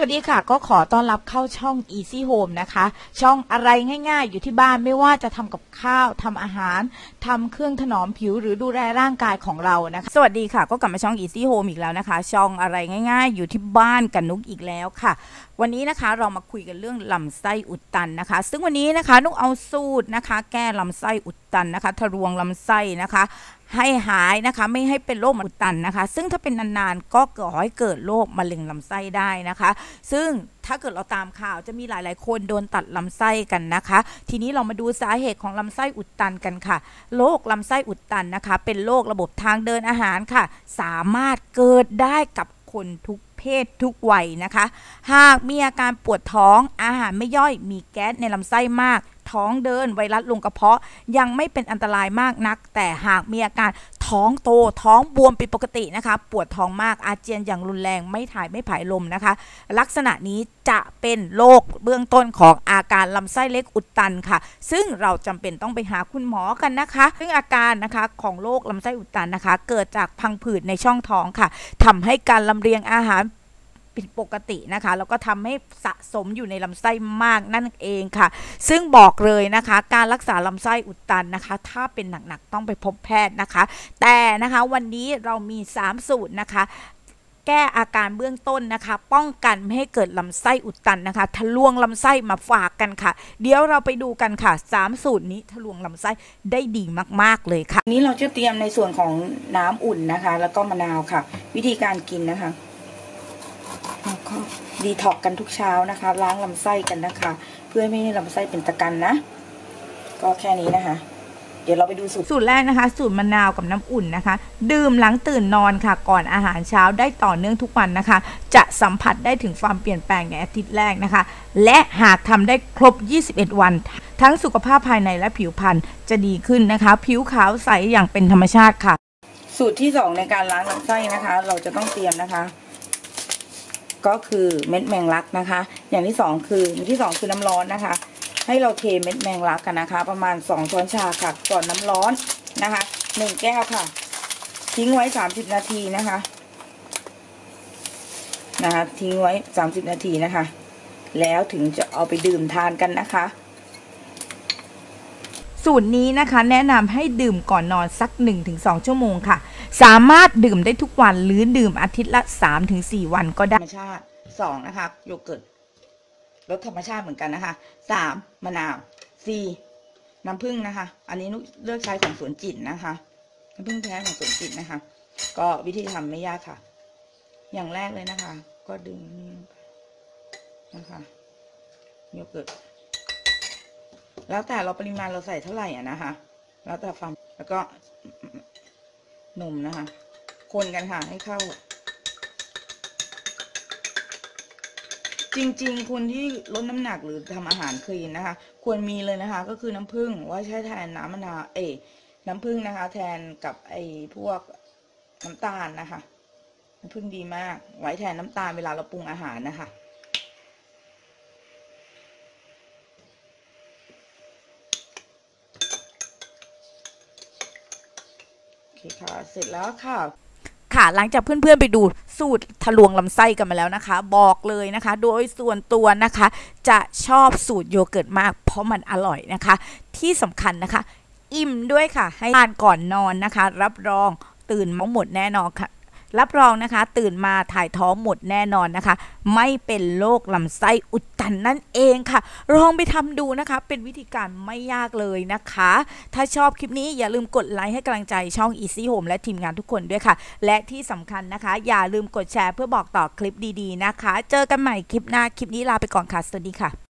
วัสดีค่ะ ก็ขอต้อนรับเข้าช่อง Easy Home นะคะ ช่องอะไรง่ายๆ อยู่ที่บ้านไม่ว่าจะทำกับข้าวทำอาหารทำเครื่องถนอมผิวหรือดูแลร่างกายของเรานะคะ สวัสดีค่ะ ก็กลับมาช่อง Easy Home อีกแล้วนะคะ ช่องอะไรง่ายๆ อยู่ที่บ้านกันนุกอีกแล้วค่ะ วันนี้นะคะเรามาคุยกันเรื่องลำไส้อุดตันนะคะ ซึ่งวันนี้นะคะนุกเอาสูตรนะคะ แก้ลำไส้อุดตันนะคะ ทะลวงลำไส้นะคะ ให้หายนะคะไม่ให้เป็นโรคอุดตันนะคะ ซึ่งถ้าเป็นนานๆก็ก่อให้เกิดโรคมะเร็งลำไส้ได้นะคะ ซึ่งถ้าเกิดเราตามข่าวจะมีหลาย ๆ คนโดนตัดลำไส้กันนะคะ ทีนี้เรามาดูสาเหตุของลำไส้อุดตันกันค่ะโรคลำไส้อุดตันนะคะ เป็นโรคระบบทางเดินอาหารค่ะ สามารถเกิดได้กับคนทุกเพศทุกวัยนะคะ หากมีอาการปวดท้องอาหารไม่ย่อยมีแก๊สในลำไส้มาก ท้องเดิน ไวรัสลงกระเพาะ ยังไม่เป็นอันตรายมากนัก แต่หากมีอาการท้องโตท้องบวมผิดปกตินะคะ ปวดท้องมากอาเจียนอย่างรุนแรงไม่ถ่ายไม่ผายลมนะคะ ลักษณะนี้จะเป็นโรคเบื้องต้นของอาการลำไส้เล็กอุดตันค่ะ ซึ่งเราจำเป็นต้องไปหาคุณหมอกันนะคะ ซึ่งอาการนะคะของโรคลำไส้อุดตันนะคะ เกิดจากพังผืดในช่องท้องค่ะทำให้การลำเลียงอาหาร ผิดปกตินะคะแล้วก็ทำให้สะสมอยู่ในลำไส้มากนั่นเองค่ะ ซึ่งบอกเลยนะคะ การรักษาลำไส้อุดตันนะคะ ถ้าเป็นหนักๆต้องไปพบแพทย์นะคะ แต่นะคะวันนี้เรามี 3 สูตรนะคะแก้อาการเบื้องต้นนะคะ ป้องกันไม่ให้เกิดลำไส้อุดตันนะคะ ทะลวงลำไส้มาฝากกันค่ะ เดี๋ยวเราไปดูกันค่ะ 3 สูตรนี้ทะลวงลำไส้ได้ดีมาก ๆ เลยค่ะ นี้เราจะเตรียมในส่วนของน้ำอุ่นนะคะ แล้วก็มะนาวค่ะ วิธีการกินนะคะ เราก็ดีท็อกกันทุกเช้านะคะ ล้างลำไส้กันนะคะ เพื่อไม่ให้ลำไส้เป็นตะกันนะ ก็แค่นี้นะคะ เดี๋ยวเราไปดูสูตรสูตรแรกนะคะ สูตรมะนาวกับน้ำอุ่นนะคะ ดื่มหลังตื่นนอนค่ะ ก่อนอาหารเช้าได้ต่อเนื่องทุกวันนะคะ จะสัมผัสได้ถึงความเปลี่ยนแปลงในอาทิตย์แรกนะคะ และหากทำได้ครบ 21 วันทั้งสุขภาพภายในและผิวพรรณจะดีขึ้นนะคะ ผิวขาวใสอย่างเป็นธรรมชาติค่ะ สูตรที่สองในการล้างลำไส้นะคะ เราจะต้องเตรียมนะคะ ก็คือเม็ดแมงลักนะคะ อย่างที่สองคืออย่างที่สองคือน้ำร้อนนะคะ ให้เราเทเม็ดแมงลักกันนะคะ ประมาณสองช้อนชาค่ะก่อนน้ำร้อนนะคะหนึ่งแก้วค่ะ ทิ้งไว้สามสิบนาทีนะคะนะคะทิ้งไว้สามสิบนาทีนะคะ แล้วถึงจะเอาไปดื่มทานกันนะคะ สูตรนี้นะคะแนะนำให้ดื่มก่อนนอนสัก 1-2 ชั่วโมงค่ะ สามารถดื่มได้ทุกวันหรือดื่มอาทิตย์ละ 3-4 วันก็ได้ธรรมชาติสองนะคะโยเกิร์ตรสธรรมชาติเหมือนกันนะคะสามมะนาวสี่น้ำผึ้งนะคะ อันนี้นุเลือกใช้ของสวนจิตนะคะ น้ำผึ้งแท้ของสวนจิตนะคะ ก็วิธีทำไม่ยากค่ะ อย่างแรกเลยนะคะ ก็ดึงนี่นะคะโยเกิร์ต แล้วแต่เราปริมาณเราใส่เท่าไหร่อะนะคะ แล้วแต่ความแล้วก็นมนะคะ คนกันค่ะให้เข้า จริงๆ คนที่ลดน้ำหนักหรือทำอาหารคลีนนะคะ ควรมีเลยนะคะ ก็คือน้ำผึ้งว่าใช้แทนน้ำมะนาวเอยน้ำผึ้งนะคะ แทนกับไอ้พวกน้ำตาลนะคะน้ำผึ้งดีมาก ไว้แทนน้ำตาลเวลาเราปรุงอาหารนะคะ เคค่ะ เสร็จแล้วค่ะค่ะหลังจากเพื่อนๆไปดูสูตรทะลวงลำไส้กันมาแล้วนะคะ บอกเลยนะคะ โดยส่วนตัวนะคะ จะชอบสูตรโยเกิร์ตมาก เพราะมันอร่อยนะคะ ที่สำคัญนะคะ อิ่มด้วยค่ะ ให้ทานก่อนนอนนะคะ รับรองตื่นมาหมดแน่นอนค่ะ รับรองนะคะ ตื่นมาถ่ายท้องหมดแน่นอนนะคะ ไม่เป็นโรคลำไส้อุดตันนั่นเองค่ะ ลองไปทำดูนะคะ เป็นวิธีการไม่ยากเลยนะคะ ถ้าชอบคลิปนี้อย่าลืมกดไลค์ให้กำลังใจช่อง Easy Home และทีมงานทุกคนด้วยค่ะ และที่สำคัญนะคะ อย่าลืมกดแชร์เพื่อบอกต่อคลิปดีๆนะคะ เจอกันใหม่คลิปหน้าคลิปนี้ลาไปก่อนค่ะ สวัสดีค่ะ